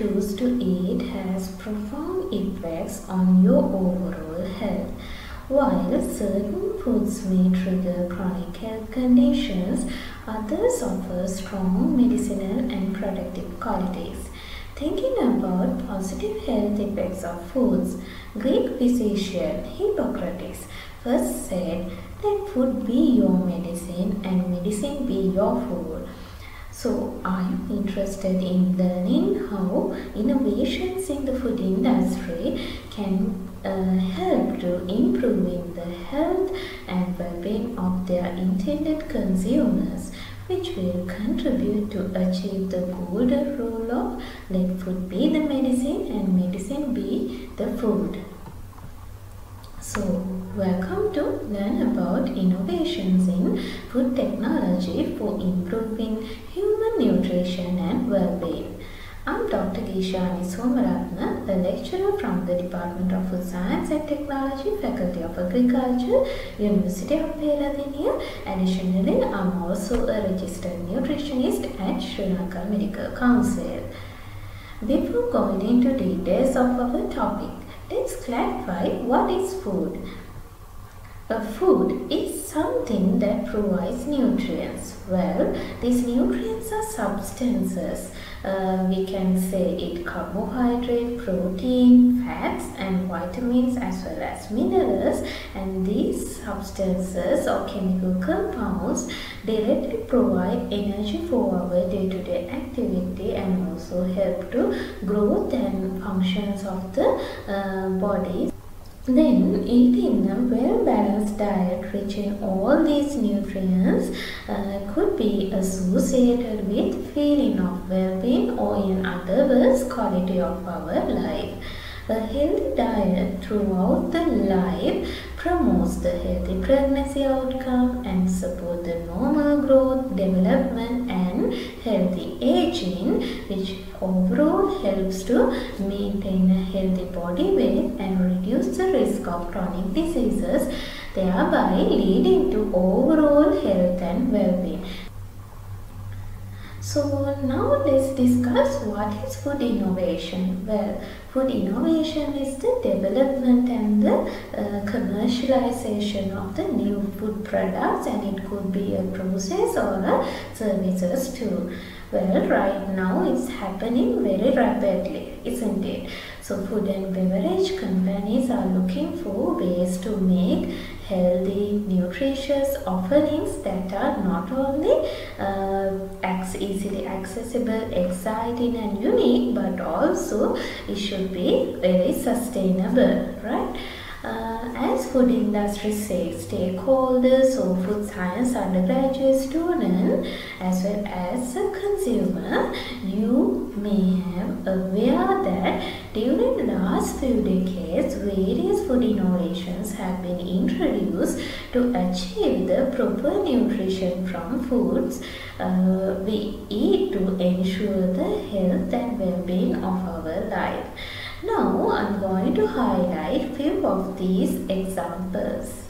choose to eat has profound effects on your overall health. While certain foods may trigger chronic health conditions, others offer strong medicinal and protective qualities. Thinking about positive health effects of foods, Greek physician Hippocrates first said, Let food be your medicine and medicine be your food. So, are you interested in learning how innovations in the food industry can uh, help to improving the health and well-being of their intended consumers, which will contribute to achieve the golden rule of let food be the medicine and medicine be the food. So, welcome to learn about innovations in food technology for improving human nutrition and well-being. I'm Dr. Geeshani Somaratne, a lecturer from the Department of Food Science and Technology, Faculty of Agriculture, University of Peradeniya. Additionally, I'm also a registered nutritionist at Sri Lanka Medical Council. Before going into details of our topic, let's clarify what is food. A food is something that provides nutrients. Well, these nutrients are substances. Uh, we can say it carbohydrate, protein, fats and vitamins as well as minerals and these substances or chemical compounds directly provide energy for our day-to-day -day activity and also help to growth and functions of the uh, body then eating a well-balanced diet rich in all these nutrients uh, could be associated with feeling of well-being or in other words quality of our life. A healthy diet throughout the life promotes the healthy pregnancy outcome and support the normal growth, development and healthy aging which overall helps to maintain a healthy body weight and reduce the risk of chronic diseases thereby leading to overall health and well-being. So now let's discuss what is food innovation. Well, food innovation is the development and the uh, commercialization of the new food products and it could be a process or a services too. Well, right now it's happening very rapidly, isn't it? So food and beverage companies are looking for ways to make healthy, nutritious offerings that are not only uh, easily accessible, exciting and unique but also it should be very sustainable, right? Uh, as food industry stakeholders or food science undergraduate student as well as a consumer, you may have aware that during the last few decades, various food innovations have been introduced to achieve the proper nutrition from foods uh, we eat to ensure the health and well-being of our life. Now I'm going to highlight few of these examples.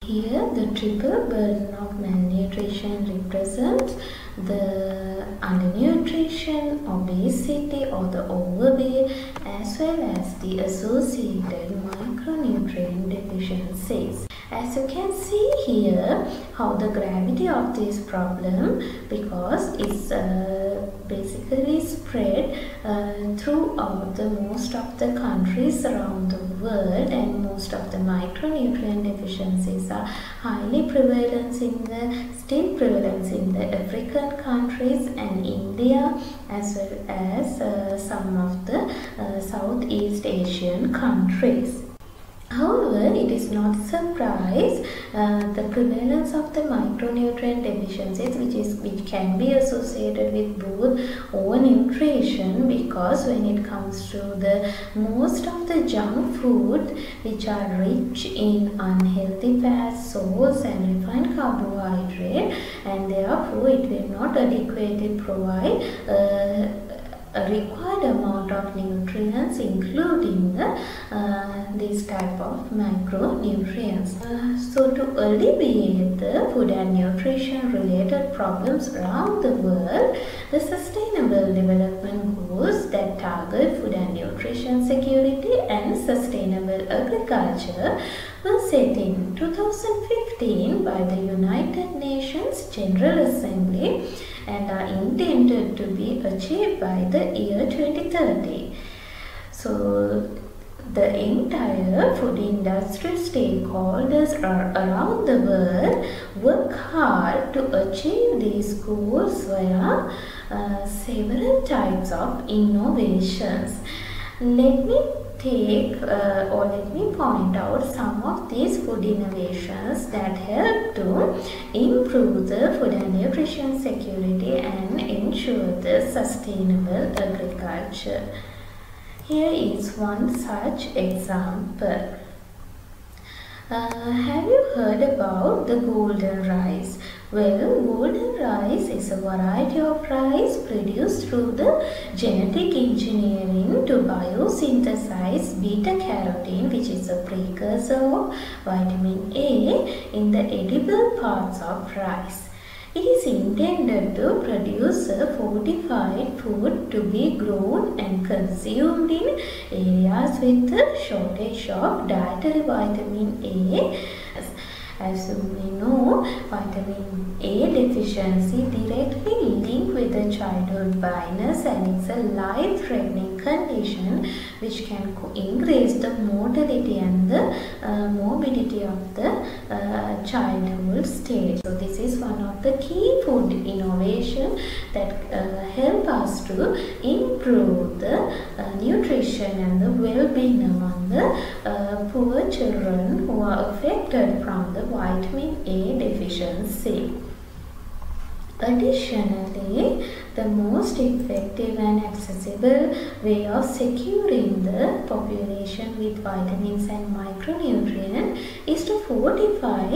Here the triple burden of malnutrition represents the undernutrition, obesity or the overweight as well as the associated micronutrient deficiencies. As you can see here how the gravity of this problem because it's uh, basically spread uh, throughout the most of the countries around the world and most of the micronutrient deficiencies are highly prevalent in the still prevalent in the African countries and India as well as uh, some of the uh, Southeast Asian countries. However, it is not a surprise uh, the prevalence of the micronutrient deficiencies which is which can be associated with both overnutrition because when it comes to the most of the junk food which are rich in unhealthy fats, salts and refined carbohydrate and therefore it will not adequately provide uh, required amount of nutrients including the, uh, these type of micronutrients. Uh, so to alleviate the food and nutrition related problems around the world, the Sustainable Development Goals that target food and nutrition security and sustainable agriculture were set in 2015 by the United Nations General Assembly and are intended to be achieved by the year 2030. So the entire food industry stakeholders around the world work hard to achieve these goals via uh, several types of innovations. Let me take uh, or let me point out some of these food innovations that help to improve the food and nutrition security and ensure the sustainable agriculture. Here is one such example. Uh, have you heard about the golden rice? Well, golden rice is a variety of rice produced through the genetic engineering to biosynthesize beta carotene, which is a precursor of vitamin A in the edible parts of rice. It is intended to produce a fortified food to be grown and consumed in areas with a shortage of dietary vitamin A as we know, vitamin A deficiency directly linked with the childhood blindness and it's a life-threatening condition which can increase the mortality and the uh, morbidity of the uh, childhood stage. So this is one of the key food innovation that uh, help us to improve the uh, nutrition and the well-being among the uh, poor children who are affected from the vitamin A deficiency. Additionally, the most effective and accessible way of securing the population with vitamins and micronutrients is to fortify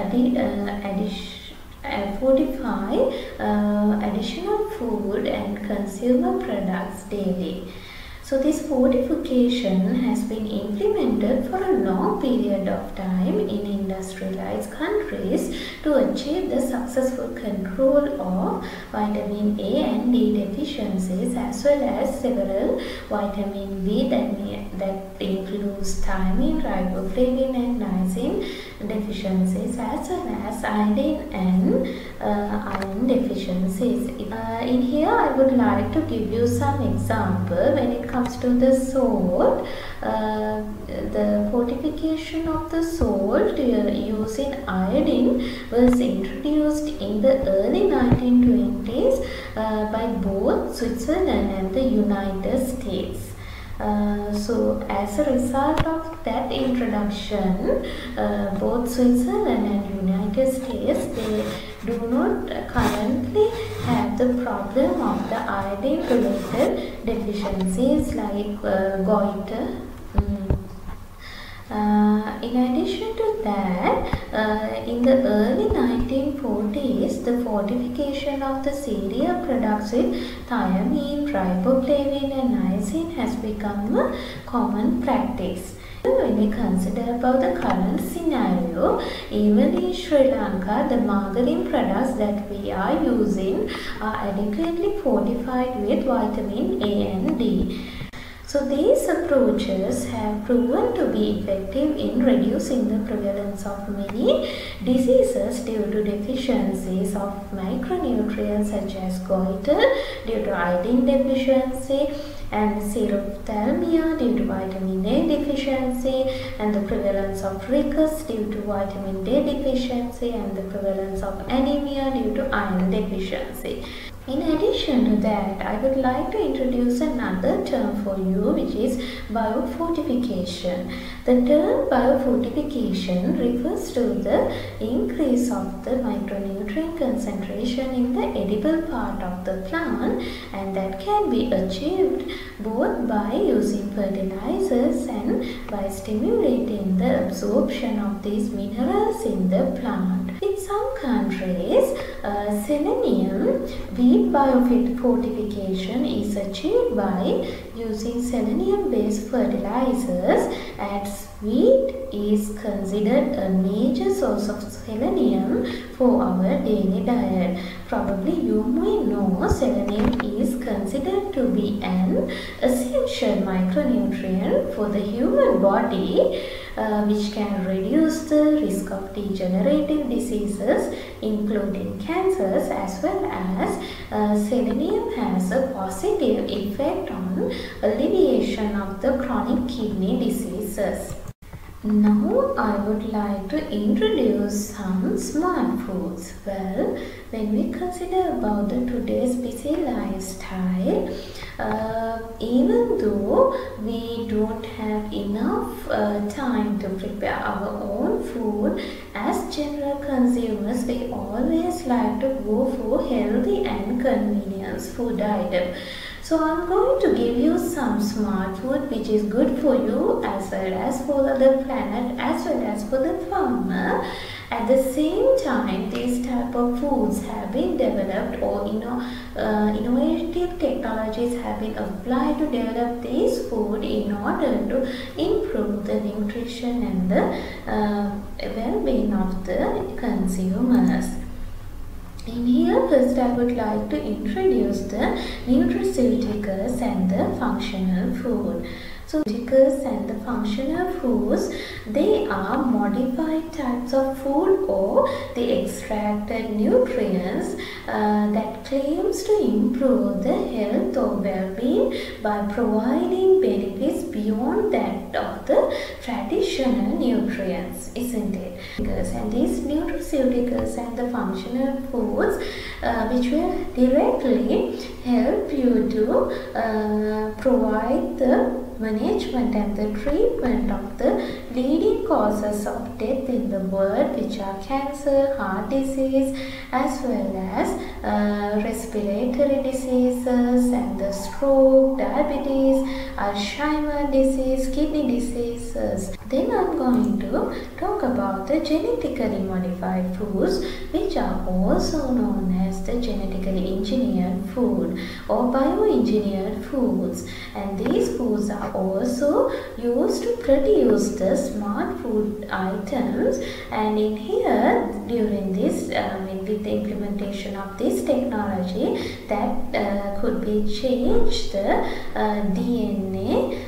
addi uh, addition uh, fortify uh, additional food and consumer products daily. So this fortification has been implemented for a long period of time in industrialized countries to achieve the successful control of vitamin A and D deficiencies as well as several vitamin B that, may, that includes thiamine, riboflavin and niacin deficiencies as well as iodine and uh, iron deficiencies. Uh, in here I would like to give you some example when it comes to the salt. Uh, the fortification of the salt uh, using iodine was introduced in the early 1920s uh, by both Switzerland and the United States. Uh, so as a result of that introduction, uh, both Switzerland and United States, they do not currently have the problem of the iodine related deficiencies like uh, goiter. Mm. Uh, in addition to that, uh, in the early 1940s, the fortification of the cereal products with thiamine, riboflavin and niacin has become a common practice. When we consider about the current scenario, even in Sri Lanka, the margarine products that we are using are adequately fortified with vitamin A and D. So these approaches have proven to be effective in reducing the prevalence of many diseases due to deficiencies of micronutrients such as goiter due to iodine deficiency and xerophthalmia due to vitamin A deficiency and the prevalence of rickets due to vitamin D deficiency and the prevalence of anemia due to iron deficiency. In addition to that, I would like to introduce another term for you which is biofortification. The term biofortification refers to the increase of the micronutrient concentration in the edible part of the plant and that can be achieved both by using fertilizers and by stimulating the absorption of these minerals in the plant. In some countries, uh, selenium, Wheat biofortification is achieved by using selenium-based fertilizers as wheat is considered a major source of selenium for our daily diet. Probably you may know selenium is considered to be an essential micronutrient for the human body uh, which can reduce the risk of degenerative diseases including cancers as well as uh, selenium has a positive effect on alleviation of the chronic kidney diseases. Now I would like to introduce some smart foods. Well, when we consider about the today's busy lifestyle, uh, even though we don't have enough uh, time to prepare our own food, as general consumers, we always like to go for healthy and convenience food item. So I'm going to give you some smart food which is good for you as well as for the planet as well as for the farmer. At the same time, these type of foods have been developed or you know, uh, innovative technologies have been applied to develop these food in order to improve the nutrition and the uh, well-being of the consumers. In here first I would like to introduce the nutraceuticals and the functional food. So and the functional foods they are modified types of food or the extracted nutrients uh, that claims to improve the health or well-being by providing benefits beyond that of the traditional nutrients isn't it? And these nutraceuticals and the functional foods uh, which will directly help you to uh, provide the management and the treatment of the leading causes of death in the world which are cancer, heart disease as well as uh, respiratory diseases and the stroke, diabetes, Alzheimer disease, kidney diseases. Then I'm going to talk about the genetically modified foods which are also known as the genetically engineered food or bioengineered foods and these foods are also used to produce the smart food items. And in here during this uh, with the implementation of this technology that uh, could be changed the uh, DNA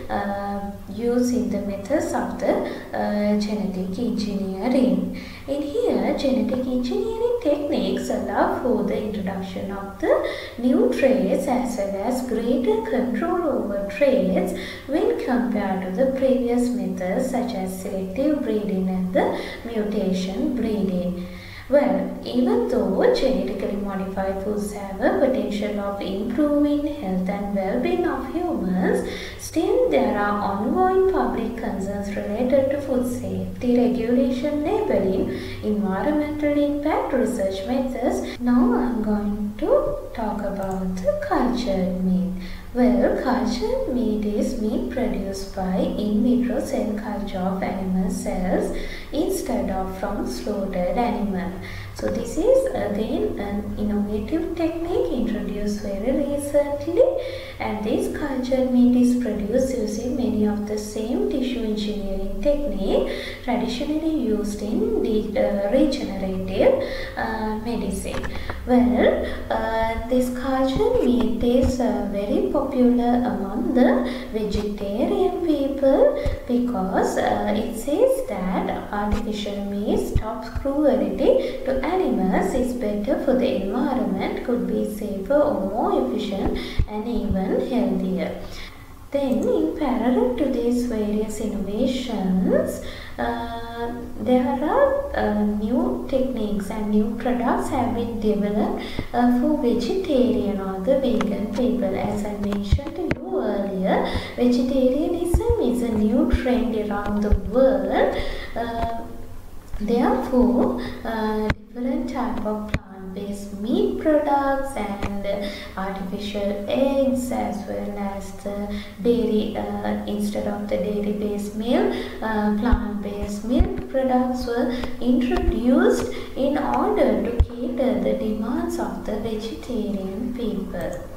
uh, using the methods of the uh, genetic engineering. In here, genetic engineering techniques allow for the introduction of the new traits as well as greater control over traits when compared to the previous methods such as selective breeding and the mutation breeding. Well, even though genetically modified foods have a potential of improving health and well-being of humans, still there are ongoing public concerns related to food safety, regulation, labeling, environmental impact, research methods. Now I'm going to talk about the cultured meat. Well, cultured meat is meat produced by in vitro cell culture of animal cells instead of from slaughtered animal. So this is again an innovative technique introduced very recently and this cultured meat is produced using many of the same tissue engineering technique traditionally used in uh, regenerative uh, medicine. Well, uh, this cultured meat is uh, very popular among the vegetarian people because uh, it says that artificial meat stops cruelty to animals is better for the environment, could be safer or more efficient and even healthier. Then in parallel to these various innovations, uh, there are uh, new techniques and new products have been developed uh, for vegetarian or the vegan people. As I mentioned to you earlier, vegetarianism is a new trend around the world. Therefore, uh, different type of plant-based meat products and artificial eggs as well as the dairy uh, instead of the dairy based milk uh, plant based milk products were introduced in order to cater the demands of the vegetarian people.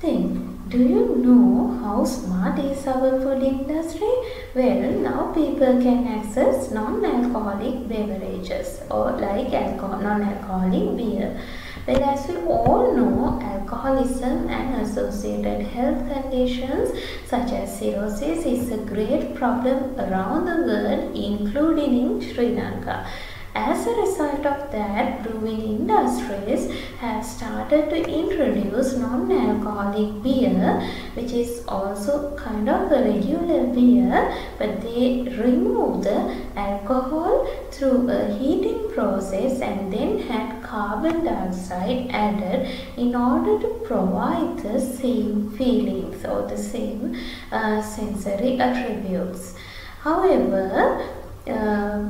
Then, do you know how smart is our food industry? Well, now people can access non-alcoholic beverages or like alcohol, non-alcoholic beer. Well, as we all know, alcoholism and associated health conditions such as cirrhosis is a great problem around the world, including in Sri Lanka. As a result of that, brewing industries have started to introduce non-alcoholic beer, which is also kind of a regular beer, but they remove the alcohol through a heating process and then had carbon dioxide added in order to provide the same feelings or the same uh, sensory attributes. However, uh,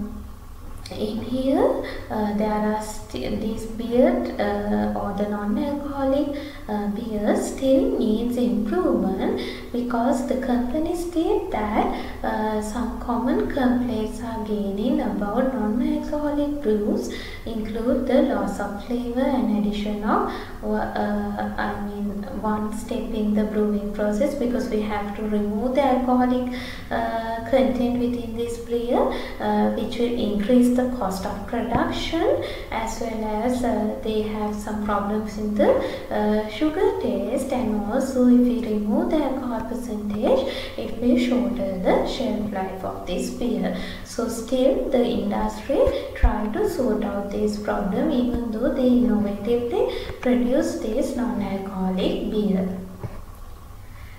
in here. Uh, there are these beer uh, or the non-alcoholic uh, beer still needs improvement because the company state that uh, some common complaints are gaining about non-alcoholic brews include the loss of flavor and addition of uh, I mean one step in the brewing process because we have to remove the alcoholic uh, content within this beer which will increase the cost of production as well as uh, they have some problems in the uh, sugar taste and also if we remove the alcohol percentage it will shorten the shelf life of this beer so still the industry try to sort out this problem even though they innovatively produce this non-alcoholic beer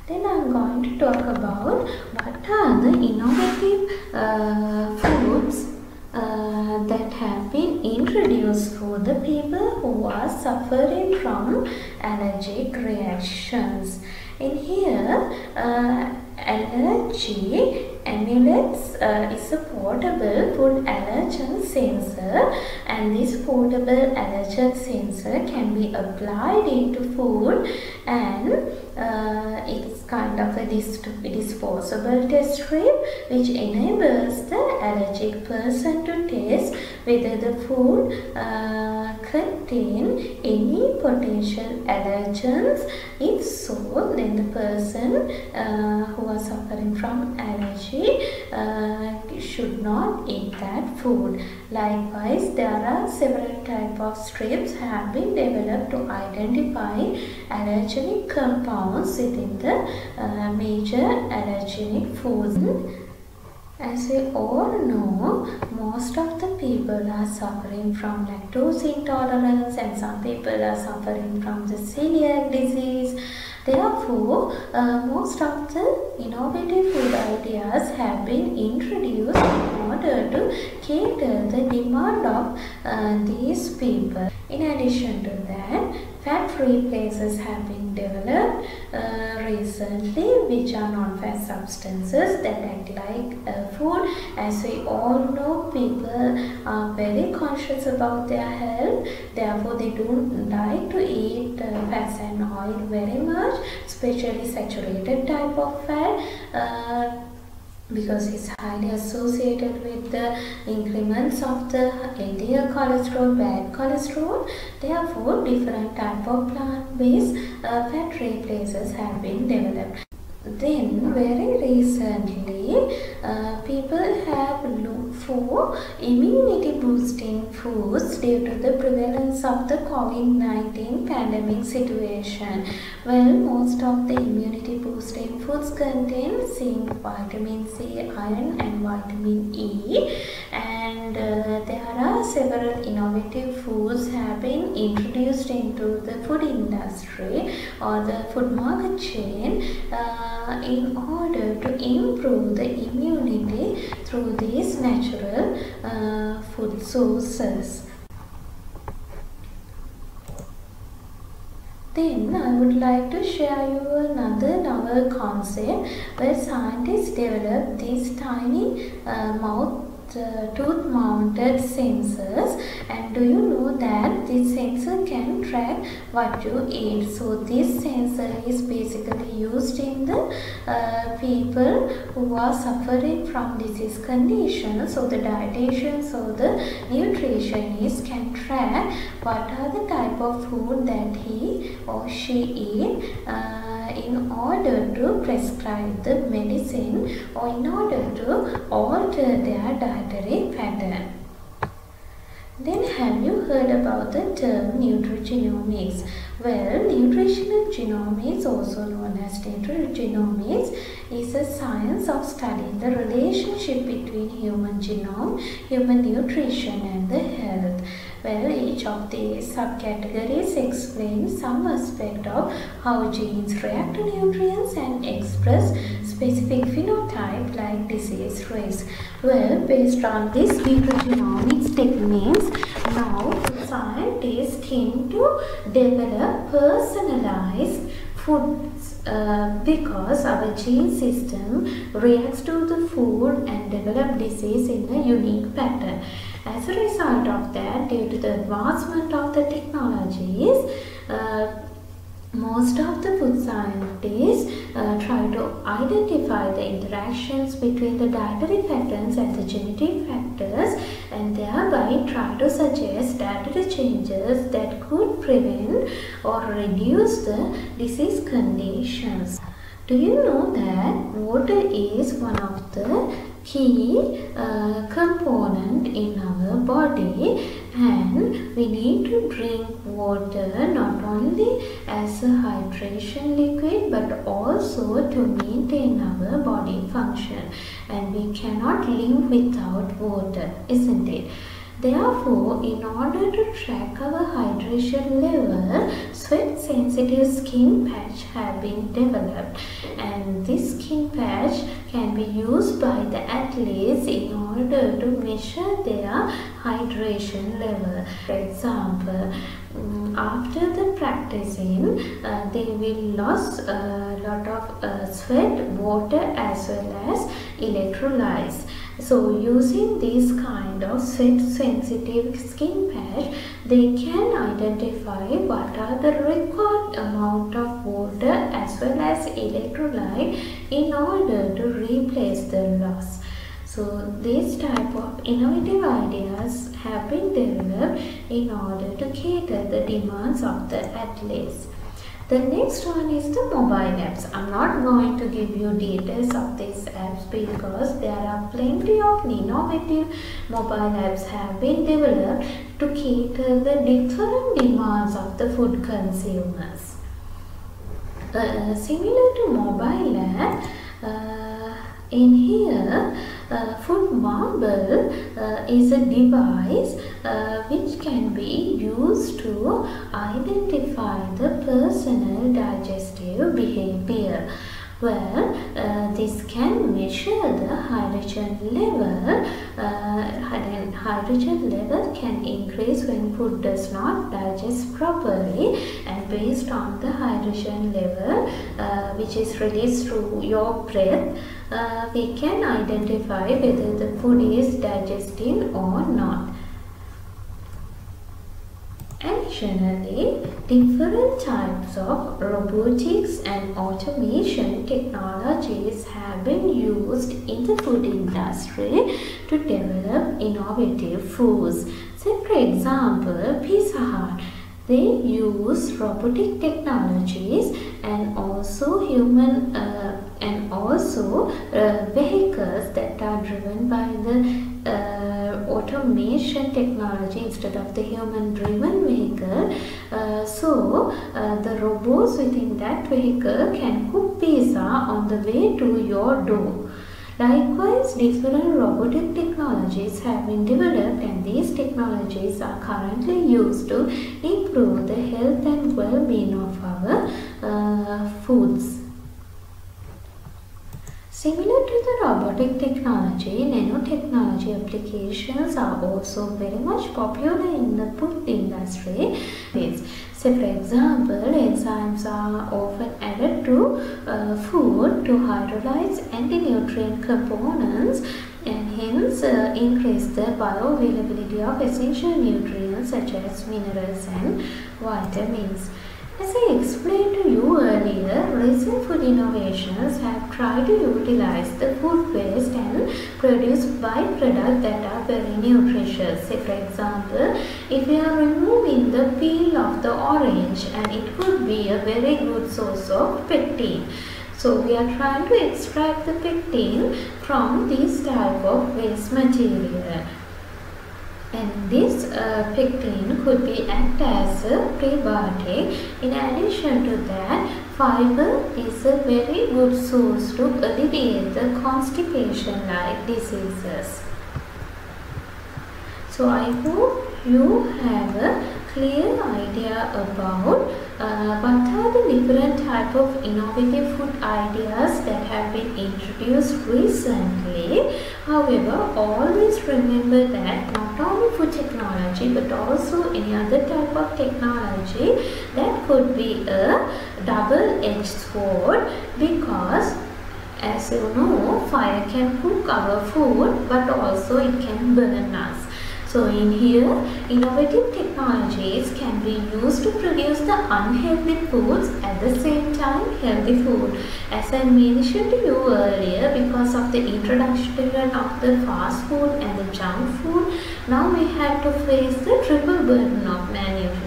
then I'm going to talk about what are the innovative uh, foods uh, that have been introduced for the people who are suffering from allergic reactions. In here, uh, allergy amulets uh, is a portable food allergen sensor. And this portable allergen sensor can be applied into food and uh, it's kind of a disposable test strip which enables the allergic person to test whether the food uh, contain any potential allergens. If so, then the person uh, who are suffering from allergy uh, should not eat that food. Likewise, there are several type of strips have been developed to identify allergenic compounds within the uh, major allergenic foods. As we all know, most of the people are suffering from lactose intolerance and some people are suffering from the celiac disease. Therefore, uh, most of the innovative food ideas have been introduced in order to cater the demand of uh, these people. In addition to that, fat replacers have been developed uh, recently which are non-fat substances that act like uh, food. As we all know, people are very conscious about their health. Therefore, they don't like to eat uh, fats and oil very much, especially saturated type of fat uh, because it's highly associated with the increments of the LDL cholesterol, bad cholesterol. Therefore, different type of plant-based uh, fat replacers have been developed. Then, very recently, uh, people have looked for immunity boosting foods due to the prevalence of the COVID-19 pandemic situation. Well, most of the immunity boosting foods contain zinc, vitamin C, iron and vitamin E and uh, there are several innovative foods have been introduced into the food industry or the food market chain uh, in order to improve the immunity through these natural uh, food sources. Then I would like to share you another novel concept where scientists develop these tiny uh, mouth tooth mounted sensors. And do you know that this sensor can track what you eat? So this sensor is basically used in the uh, people who are suffering from disease conditions so the dietitians or the nutritionist can track what are the type of food that he or she eat uh, in order to prescribe the medicine or in order to alter their dietary pattern. Then have you heard about the term nutrigenomics? Well, nutritional genomics, also known as nutrigenomics, is a science of studying the relationship between human genome, human nutrition and the health. Well, each of these subcategories explains some aspect of how genes react to nutrients and express specific phenotype like disease risk. Well, based on this nutrigenomics techniques, now scientists came to develop personalized foods uh, because our gene system reacts to the food and develop disease in a unique pattern. As a result of that, due to the advancement of the technologies, uh, most of the food scientists uh, try to identify the interactions between the dietary patterns and the genetic factors and thereby try to suggest dietary changes that could prevent or reduce the disease conditions. Do you know that water is one of the key uh, component in our body. And we need to drink water not only as a hydration liquid but also to maintain our body function. And we cannot live without water isn't it Therefore, in order to track our hydration level, sweat sensitive skin patch have been developed and this skin patch can be used by the athletes in order to measure their hydration level. For example, mm, after the practicing, uh, they will lose a lot of uh, sweat, water as well as electrolytes. So using this kind of sensitive skin patch, they can identify what are the required amount of water as well as electrolyte in order to replace the loss. So these type of innovative ideas have been developed in order to cater the demands of the athletes. The next one is the mobile apps. I'm not going to give you details of these apps because there are plenty of innovative mobile apps have been developed to cater the different demands of the food consumers. Uh, similar to mobile app, uh, in here uh, FoodMarble uh, is a device uh, which can be used to identify the personal digestive behavior. Well, uh, this can measure the hydrogen level. Uh, hydrogen level can increase when food does not digest properly and based on the hydrogen level uh, which is released through your breath, uh, we can identify whether the food is digesting or not. Additionally, different types of robotics and automation technologies have been used in the food industry to develop innovative foods. Say for example, Pizza Hut. They use robotic technologies and also human uh, and also uh, vehicles that are driven by the uh, automation technology instead of the human driven vehicle. Uh, so uh, the robots within that vehicle can cook pizza on the way to your door Likewise, different robotic technologies have been developed and these technologies are currently used to improve the health and well-being of our uh, foods. Similar to the robotic technology, nanotechnology applications are also very much popular in the food industry. So for example, enzymes are often uh, food to hydrolyze anti-nutrient components and hence uh, increase the bioavailability of essential nutrients such as minerals and vitamins. As I explained to you earlier, recent food innovations have tried to utilize the food waste and produce byproducts that are very nutritious. Say for example, if we are removing the peel of the orange and it could be a very good source of pectin. So we are trying to extract the pectin from this type of waste material and this uh, pectin could be act as a prebiotic. In addition to that, fiber is a very good source to alleviate the constipation like diseases. So I hope you have a clear idea about uh, what are the different type of innovative food ideas that have been introduced recently. However, always remember that not only food technology but also any other type of technology that could be a double-edged sword because as you know fire can cook our food but also it can burn us so in here, innovative technologies can be used to produce the unhealthy foods at the same time healthy food. As I mentioned to you earlier, because of the introduction of the fast food and the junk food, now we have to face the triple burden of malnutrition.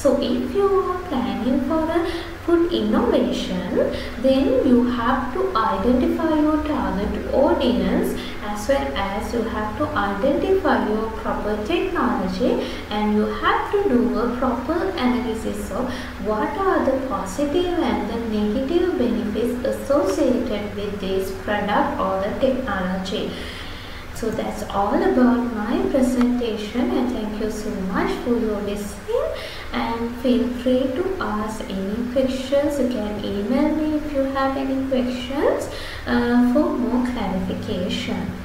So if you are planning for a food innovation, then you have to identify your target audience as well as you have to identify your proper technology and you have to do a proper analysis of what are the positive and the negative benefits associated with this product or the technology. So that's all about my presentation and thank you so much for your listening and feel free to ask any questions. You can email me if you have any questions uh, for more clarification.